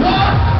What?